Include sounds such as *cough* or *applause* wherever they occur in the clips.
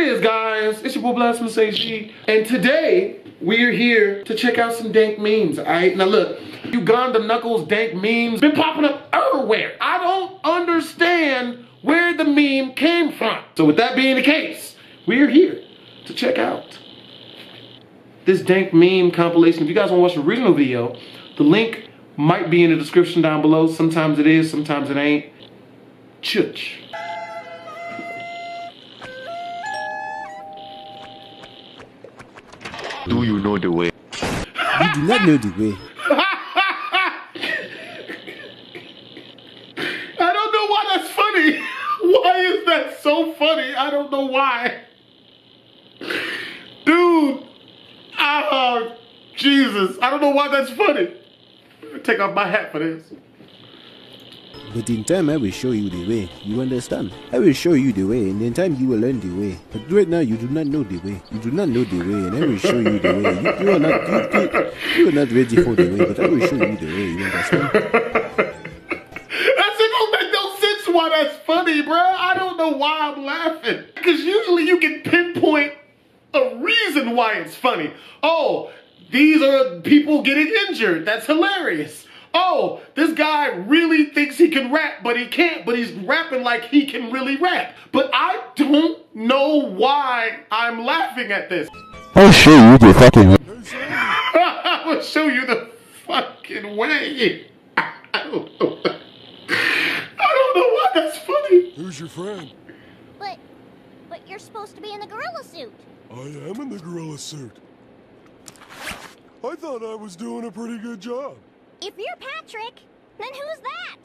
is, guys? It's your boy Blastphamous HD. And today, we're here to check out some dank memes, alright? Now look, Uganda Knuckles dank memes been popping up everywhere. I don't understand where the meme came from. So with that being the case, we're here to check out this dank meme compilation. If you guys want to watch the original video, the link might be in the description down below. Sometimes it is, sometimes it ain't. Church. Do you know the way? You do not know the way. I don't know why that's funny. *laughs* Why is that so funny? I don't know why. Dude. Oh, Jesus. I don't know why that's funny. Take off my hat for this. But in time, I will show you the way. You understand? I will show you the way, and in time, you will learn the way. But right now, you do not know the way. You do not know the way, and I will show you the way. You, you are not you, you, you are not ready for the way, but I will show you the way. You understand? That's funny, bruh. I don't know why I'm laughing. Because usually you can pinpoint a reason why it's funny. Oh, these are people getting injured. That's hilarious. Oh, this guy really thinks he can rap, but he can't, but he's rapping like he can really rap. But I don't know why I'm laughing at this. I'll show you the fucking way. *laughs* I will show you the fucking way. *laughs* I don't know. I don't know why that's funny. Who's your friend? But, but you're supposed to be in the gorilla suit. I am in the gorilla suit. I thought I was doing a pretty good job. If you're Patrick, then who's that?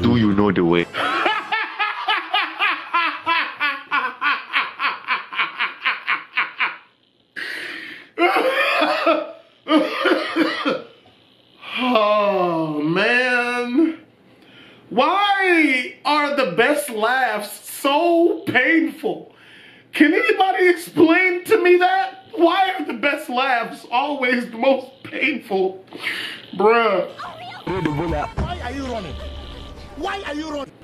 Do you know the way? Oh man. Why are the best laughs so painful? Can anybody explain to me that? Why are the best laughs always the most painful? Bruh. Why are you running? Why are you running?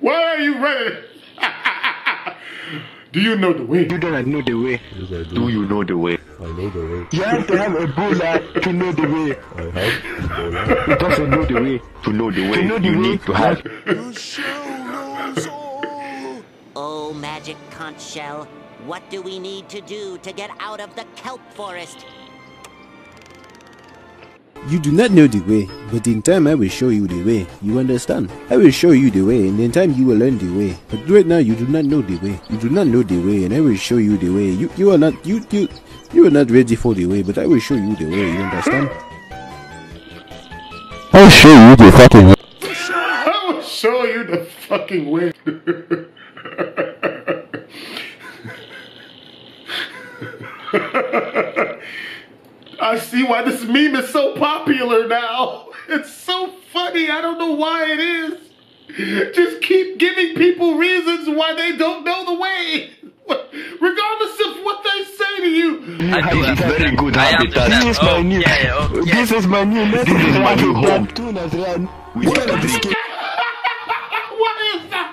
Why are you running? *laughs* Do you know the way? You don't know the way. Yes, I Do you know the way? I know the way. You have to have a Ebola to know the way. I have Ebola. You doesn't know the way. To know the way, To know the you way, need to have. The shell knows all. Oh, Magic Conch Shell, what do we need to do to get out of the kelp forest? You do not know the way, but in time I will show you the way. You understand? I will show you the way, and in time you will learn the way. But right now you do not know the way. You do not know the way, and I will show you the way. You you are not you you you are not ready for the way, but I will show you the way. You understand? I'll show you the fucking way. I will show you the fucking way. *laughs* *laughs* I see why this meme is so popular now. *laughs* It's so funny. I don't know why it is. Just keep giving people reasons why they don't know the way. *laughs* Regardless of what they say to you. This is very good I am habitat. that. This is Oh, my new. yeah, yeah, oh, yeah. This is my new. This is my new home. We cannot escape. what is that?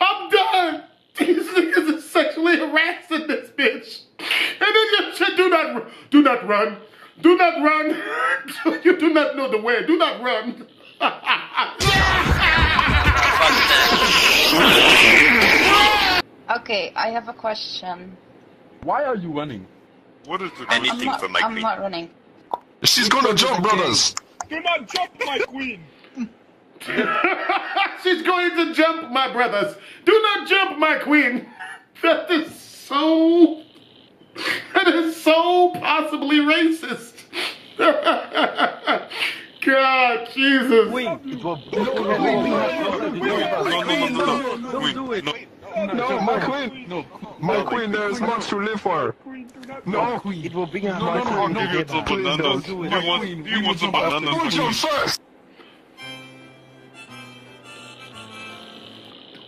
I'm done. These niggas are sexually harassing this bitch. And then you said, do not, do not run. Do not run. *laughs* you do not know the way. Do not run. *laughs* Okay, I have a question. Why are you running? What is the I'm not, I'm not running. She's gonna jump, brothers. Do not jump, my queen! *laughs* She's going to jump, my brothers. Do not jump, my queen. That is so. That is so possibly racist. God, Jesus. Queen, it will No, no, no, no, no. Wait, no. No, my queen! No, My queen, there is much to live for. no, queen. It will be No, no, no, I'll give you some bananas. do You it. want, Queen, you we want some will jump bananas? after Who you. jump first?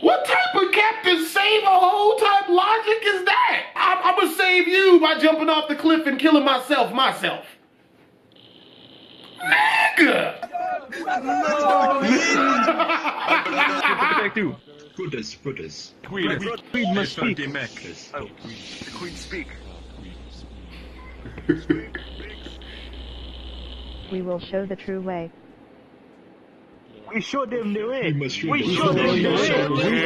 What type of Captain Save a whole type logic is that? I'm, I'm gonna save you by jumping off the cliff and killing myself myself. Nigga! I Take two. Brutus, Brutus. Queen. Queen must speak. Oh, Queen. The Queen speak. We will show the true way. We showed them the way. We show them showed the them the way.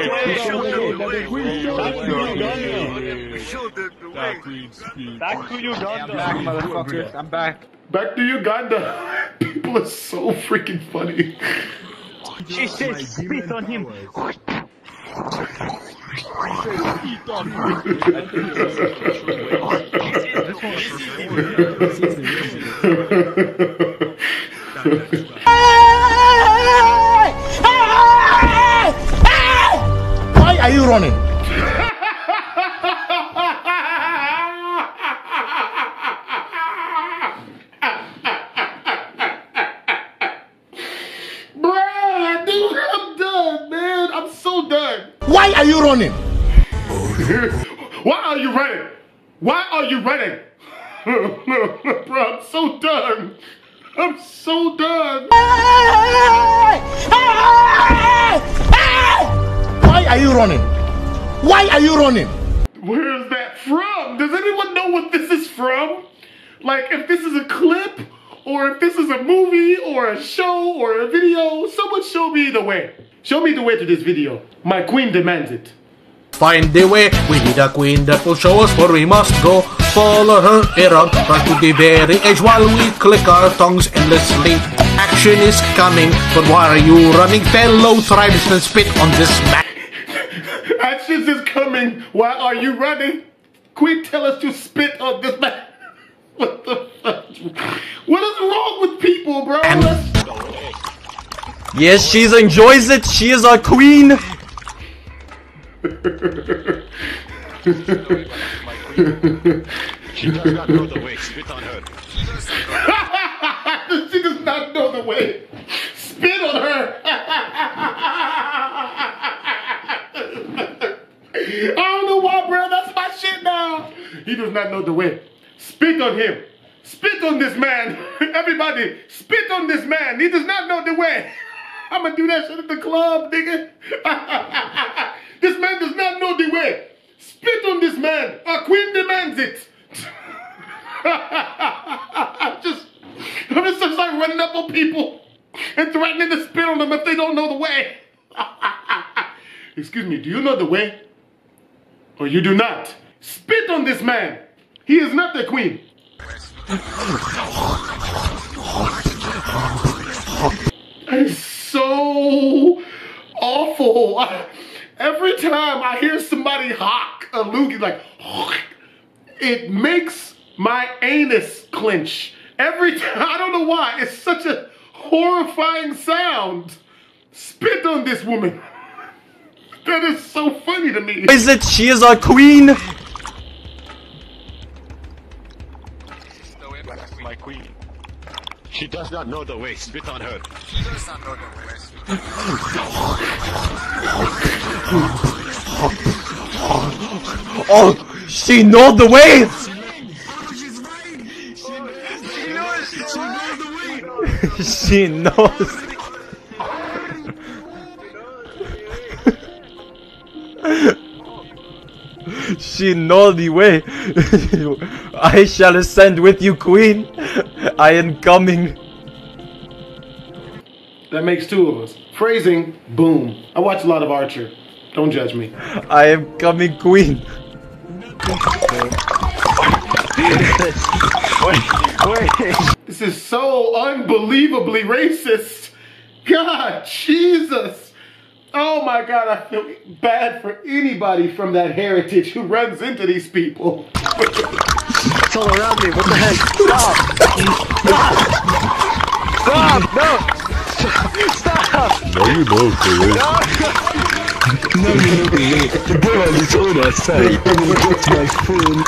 way. We showed them the way. We showed them the way. We showed them the way. Back to Uganda. motherfuckers. I'm back. Back to Uganda. People are so freaking funny. She said spit on him. Why are you running? Bruh, dude, I'm done, man. I'm so done. Why are you running? *laughs* Why are you running? Why are you running? *laughs* Bro, I'm so done. I'm so done. Why are you running? Why are you running? Where is that from? Does anyone know what this is from? Like, if this is a clip, or if this is a movie, or a show, or a video, someone show me the way. Show me the way to this video. My queen demands it. Find the way, we need a queen that will show us where we must go. Follow her around, run to the very edge while we click our tongues endlessly. Action is coming, but why are you running? Fellow tribesmen spit on this man. Actions is coming. Why are you running? Queen, tell us to spit on this man. *laughs* What the fuck? What is wrong with people, bro? Let's- Yes, she enjoys it. She is our queen. She does not know the way. Spit on her. *laughs* she does not know the way. Spit on her. I don't know why, bro. That's my shit now. He does not know the way. Spit on him. Spit on this man. *laughs* Everybody, spit on this man. He does not know the way. *laughs* I'm gonna do that shit at the club, nigga. *laughs* this man does not know the way. Spit on this man. Our queen demands it. I'm just, I'm just like running up on people and threatening to spit on them if they don't know the way. Excuse me, do you know the way? Or you do not? Spit on this man. He is not the queen. It's so awful. I- every time I hear somebody hawk a loogie like, it makes my anus clench. Every time, I don't know why. It's such a horrifying sound. Spit on this woman. That is so funny to me. Is it? She is our queen. My queen. She does not know the way. Spit on her. She does not know the way. Oh, she knows the way. *laughs* she knows. She knows the way. *laughs* I shall ascend with you, queen. I am coming. That makes two of us. Phrasing, boom. I watch a lot of Archer. Don't judge me. I am coming, queen. This is so unbelievably racist. God, Jesus. Oh my God, I feel bad for anybody from that heritage who runs into these people. It's all around me. What the heck? Stop! Stop! Stop! No! Stop! Now you know the No, you know the way. The ball is on our side. I will get my phone and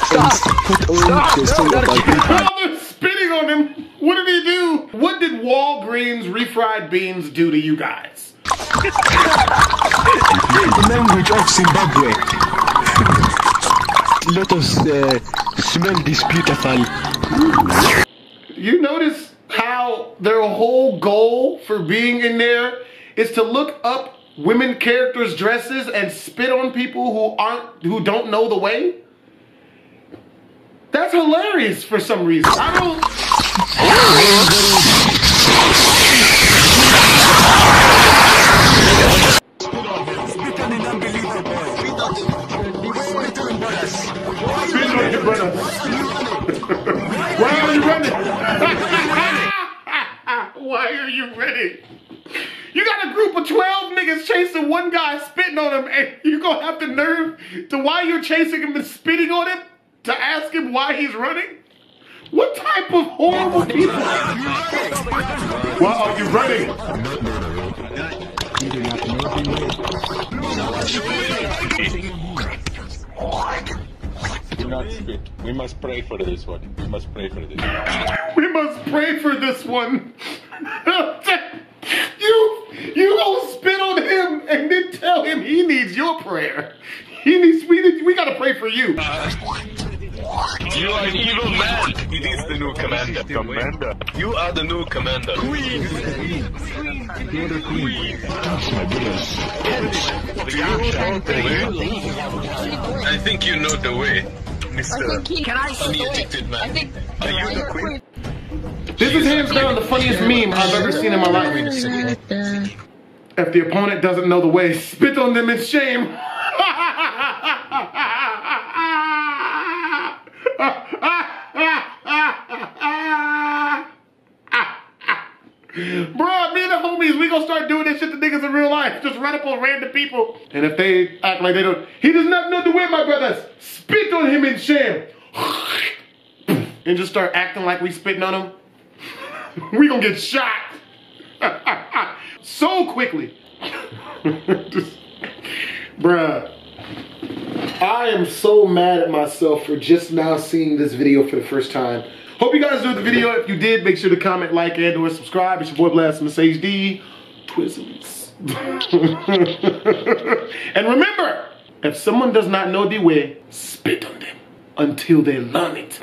put on the song of my people. Oh, they're spitting on him. What did he do? What did Walgreens refried beans do to you guys? The language of Zimbabwe. Let us uh, smell this beautiful. You notice how their whole goal for being in there is to look up women characters' dresses and spit on people who aren't who don't know the way? That's hilarious for some reason. I don't. Spit on your brother. Why are you running? Why are you running? You got a group of 12 niggas chasing one guy, spitting on him, and you gonna have the nerve to why you're chasing him and spitting on him to ask him why he's running? What type of horrible people? Why are you running? Do not spit. We must pray for this one. We must pray for this. One. we must pray for this one. you you gonna spit on him and then tell him he needs your prayer. He needs we need, we gotta pray for you. You are an evil man. It is the new commander. Commander. You are the new commander. Queen. You're the queen. Touch my brothers. I think you know the way, Mr. Can I Honey addicted man. Are you the queen? This is hands down the funniest meme I've ever seen in my life. If the opponent doesn't know the way, spit on them in shame. Bro, me and the we gonna start doing this shit to niggas in real life. Just run up on random people. And if they act like they don't, he does not know the way, my brothers. Spit on him in shame. *laughs* and just start acting like we spitting on him. *laughs* we gonna get shot. *laughs* so quickly. Just- bruh. I am so mad at myself for just now seeing this video for the first time. Hope you guys enjoyed the video. If you did, make sure to comment, like, and or subscribe. It's your boy Blastphamous HD. Twizzles. *laughs* and remember, if someone does not know the way, spit on them until they learn it.